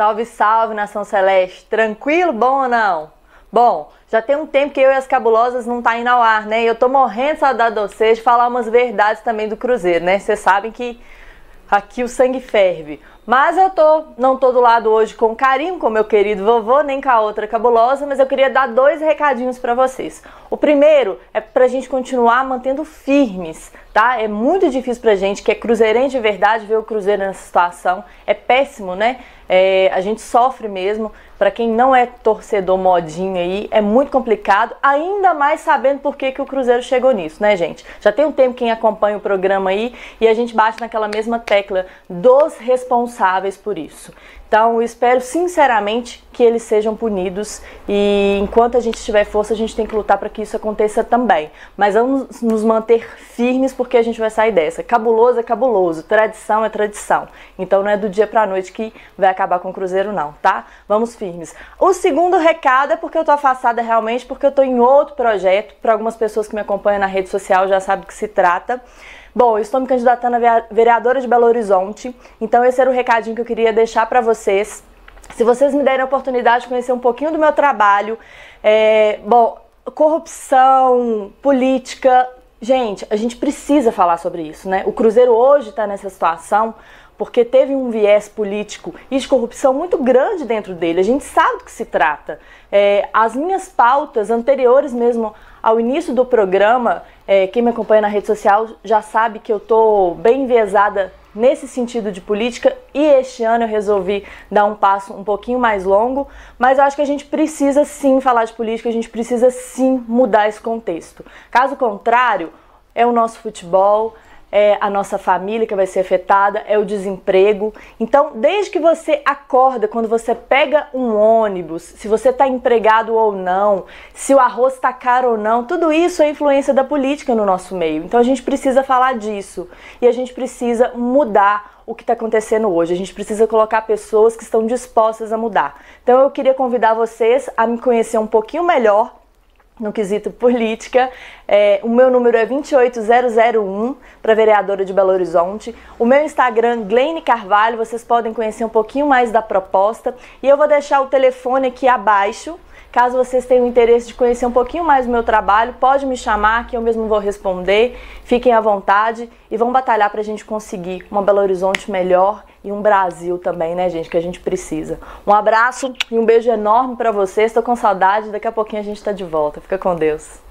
Salve, salve, Nação Celeste. Tranquilo? Bom ou não? Bom, já tem um tempo que eu e as cabulosas não tá indo ao ar, né? E eu tô morrendo de saudade de vocês de falar umas verdades também do Cruzeiro, né? Vocês sabem que aqui o sangue ferve. Mas eu tô, não tô do lado hoje com carinho, com meu querido vovô, nem com a outra cabulosa, mas eu queria dar dois recadinhos para vocês. O primeiro é pra gente continuar mantendo firmes, tá? É muito difícil pra gente que é cruzeirense de verdade ver o Cruzeiro nessa situação. É péssimo, né? É, a gente sofre mesmo. Para quem não é torcedor modinho aí, é muito complicado, ainda mais sabendo por que, que o Cruzeiro chegou nisso, né, gente? Já tem um tempo quem acompanha o programa aí e a gente bate naquela mesma tecla dos responsáveis por isso. Então, eu espero sinceramente que eles sejam punidos e enquanto a gente tiver força, a gente tem que lutar para que isso aconteça também. Mas vamos nos manter firmes porque a gente vai sair dessa. Cabuloso é cabuloso, tradição é tradição. Então, não é do dia para noite que vai acabar com o Cruzeiro não, tá? Vamos firmes. O segundo recado é porque eu tô afastada realmente, porque eu tô em outro projeto. Para algumas pessoas que me acompanham na rede social já sabem do que se trata. Bom, eu estou me candidatando a vereadora de Belo Horizonte, então esse era o recadinho que eu queria deixar para vocês. Se vocês me derem a oportunidade de conhecer um pouquinho do meu trabalho, é, bom, corrupção, política, gente, a gente precisa falar sobre isso, né? O Cruzeiro hoje está nessa situação porque teve um viés político e de corrupção muito grande dentro dele. A gente sabe do que se trata. É, as minhas pautas anteriores mesmo ao início do programa, é, quem me acompanha na rede social já sabe que eu estou bem enviesada nesse sentido de política e este ano eu resolvi dar um passo um pouquinho mais longo, mas eu acho que a gente precisa sim falar de política, a gente precisa sim mudar esse contexto. Caso contrário, é o nosso futebol, é a nossa família que vai ser afetada, é o desemprego. Então, desde que você acorda, quando você pega um ônibus, se você está empregado ou não, se o arroz está caro ou não, tudo isso é influência da política no nosso meio. Então, a gente precisa falar disso e a gente precisa mudar o que está acontecendo hoje. A gente precisa colocar pessoas que estão dispostas a mudar. Então, eu queria convidar vocês a me conhecer um pouquinho melhor no quesito política. É, o meu número é 28001 para vereadora de Belo Horizonte. O meu Instagram, Gleine Carvalho, vocês podem conhecer um pouquinho mais da proposta. E eu vou deixar o telefone aqui abaixo. Caso vocês tenham interesse de conhecer um pouquinho mais do meu trabalho, pode me chamar que eu mesmo vou responder. Fiquem à vontade e vão batalhar para a gente conseguir uma Belo Horizonte melhor e um Brasil também, né, gente, que a gente precisa. Um abraço e um beijo enorme para vocês. Estou com saudade. Daqui a pouquinho a gente está de volta. Fica com Deus.